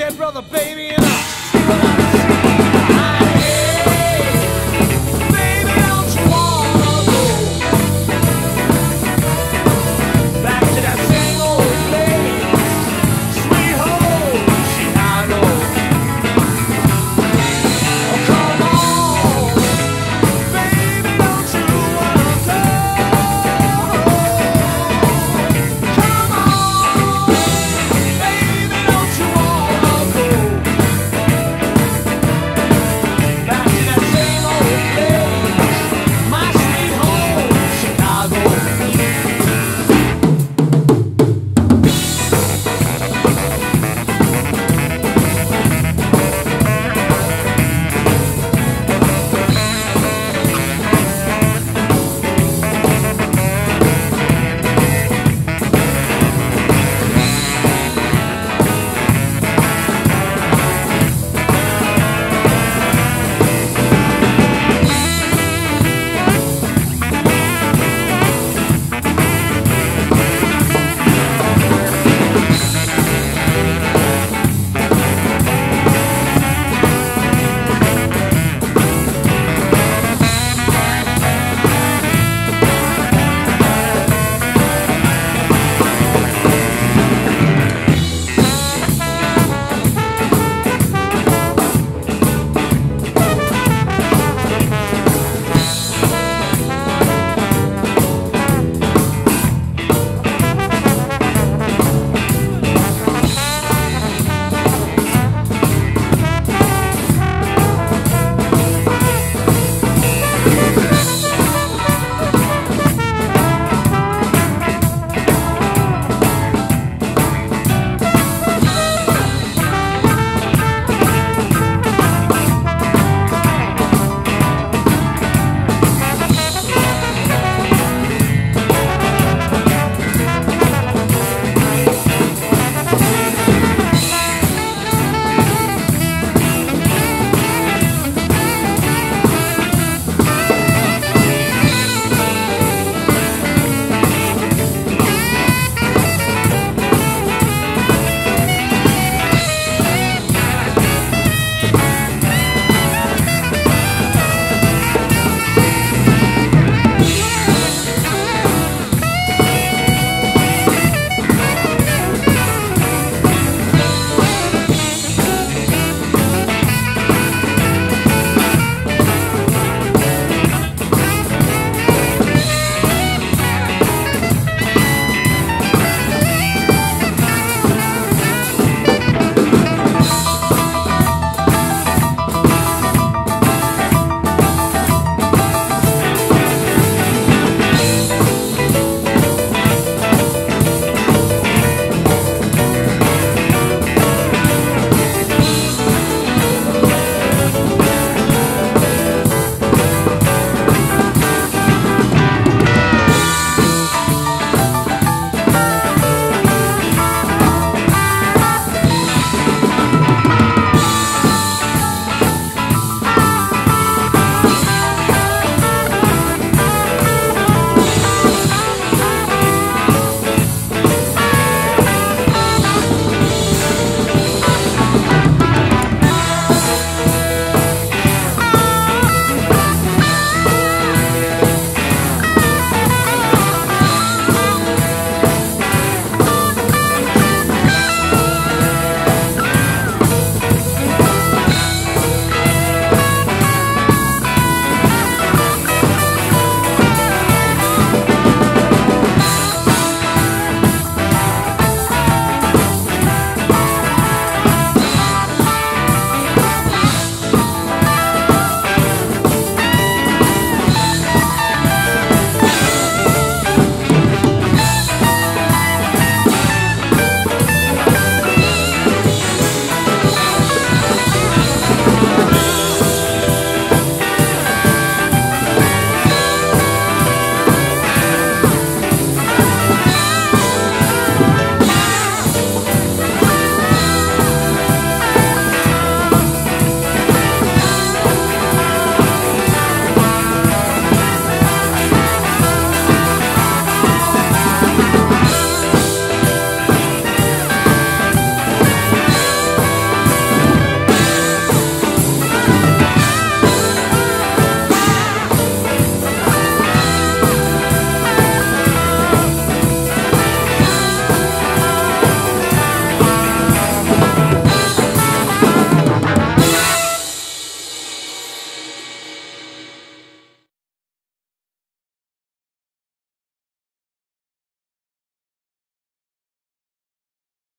dead brother, baby, and I.